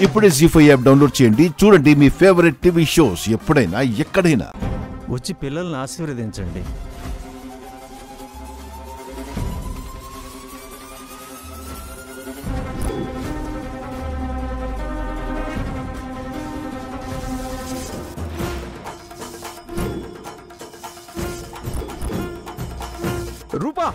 ఇప్పుడే Zee five app download చేయండి. చూడండి మీ ఫేవరెట్ టీవీ షోస్ ఎప్పుడైనా ఎక్కడైనా. వచ్చి పిల్లల్ని ఆశీర్వదించండి. రూపా!